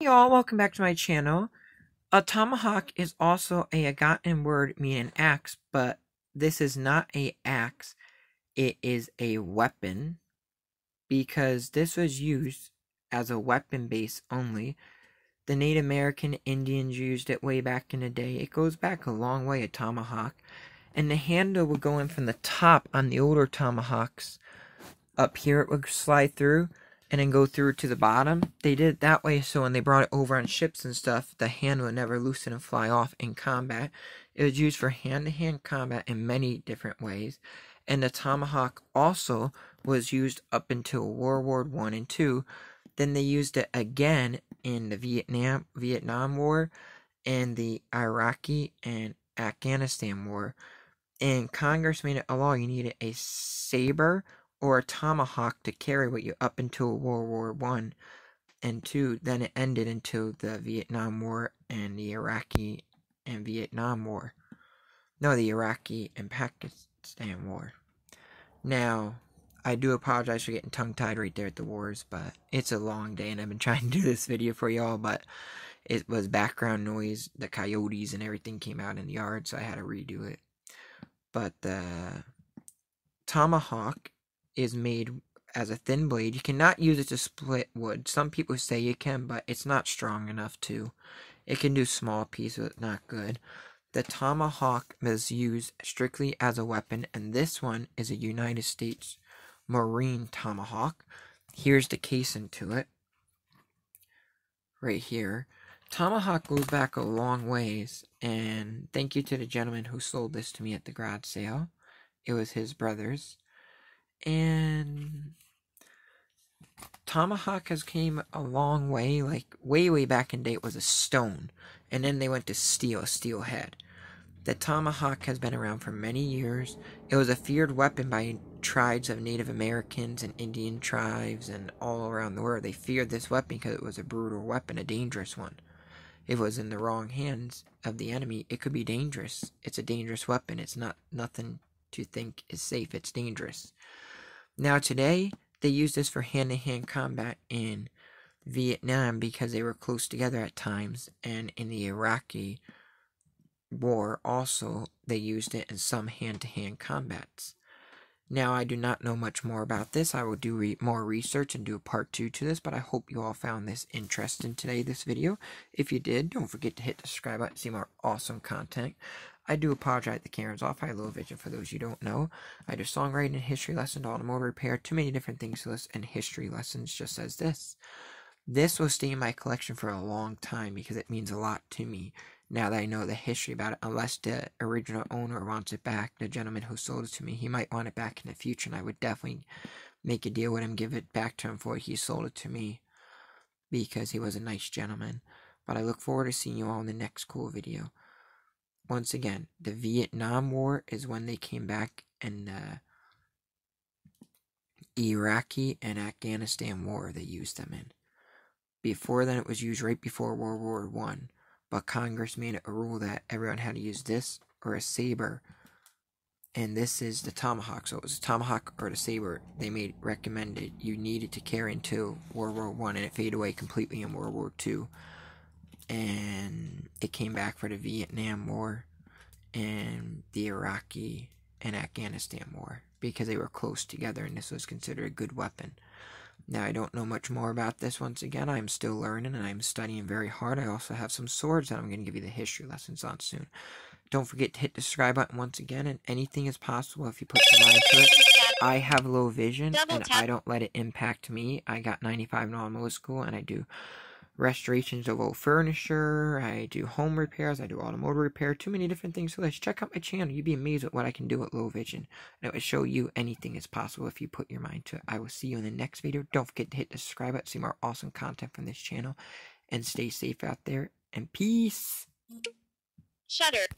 y'all, welcome back to my channel. A tomahawk is also a Algonquian word meaning axe, but this is not a axe. It is a weapon because this was used as a weapon base only. The Native American Indians used it way back in the day. It goes back a long way, a tomahawk. And the handle would go in from the top on the older tomahawks. Up here it would slide through and then go through to the bottom. They did it that way so when they brought it over on ships and stuff, the hand would never loosen and fly off in combat. It was used for hand to hand combat in many different ways. And the tomahawk also was used up until World War One and Two. Then they used it again in the Vietnam Vietnam War and the Iraqi and Afghanistan War. And Congress made it a law you needed a saber or a tomahawk to carry with you up until World War One and two. Then it ended until the Vietnam War and the Iraqi and Vietnam War. No, the Iraqi and Pakistan War. Now, I do apologize for getting tongue tied right there at the wars, but it's a long day and I've been trying to do this video for y'all, but it was background noise. The coyotes and everything came out in the yard, so I had to redo it. But the tomahawk is made as a thin blade. You cannot use it to split wood. Some people say you can, but it's not strong enough to. It can do small pieces, but not good. The tomahawk is used strictly as a weapon, and this one is a United States Marine tomahawk. Here's the casing to it. Right here. Tomahawk goes back a long ways, and thank you to the gentleman who sold this to me at the garage sale. It was his brother's and tomahawk has came a long way like way way back in date was a stone and then they went to steel a steel head the tomahawk has been around for many years. It was a feared weapon by tribes of native americans and indian tribes and all around the world. They feared this weapon because it was a brutal weapon a dangerous one. If it was in the wrong hands of the enemy it could be dangerous. It's a dangerous weapon. It's not nothing to think is safe. It's dangerous now, today, they use this for hand to hand combat in Vietnam because they were close together at times, and in the Iraqi war, also, they used it in some hand to hand combats. Now, I do not know much more about this. I will do re more research and do a part two to this, but I hope you all found this interesting today, this video. If you did, don't forget to hit the subscribe button to see more awesome content. I do apologize the camera's off. I have low vision for those you don't know. I do songwriting history lessons, automotive repair, too many different things to list, and history lessons just as this. This will stay in my collection for a long time because it means a lot to me now that I know the history about it. Unless the original owner wants it back, the gentleman who sold it to me, he might want it back in the future, and I would definitely make a deal with him, give it back to him for he sold it to me because he was a nice gentleman. But I look forward to seeing you all in the next cool video once again, the Vietnam War is when they came back, and the Iraqi and Afghanistan War they used them in. Before then, it was used right before World War One, but Congress made it a rule that everyone had to use this or a saber, and this is the tomahawk. So it was a tomahawk or the saber. They made recommended you needed to carry until World War One, and it faded away completely in World War Two and it came back for the Vietnam War and the Iraqi and Afghanistan War because they were close together and this was considered a good weapon. Now, I don't know much more about this once again. I'm still learning and I'm studying very hard. I also have some swords that I'm going to give you the history lessons on soon. Don't forget to hit the subscribe button once again, and anything is possible if you put your mind to it. I have low vision, and I don't let it impact me. I got 95 in all school, and I do restorations of old furniture, I do home repairs, I do automotive repair, too many different things So let's Check out my channel. You'd be amazed at what I can do with low vision. And it will show you anything is possible if you put your mind to it. I will see you in the next video. Don't forget to hit the subscribe button to see more awesome content from this channel. And stay safe out there. And peace. Shutter.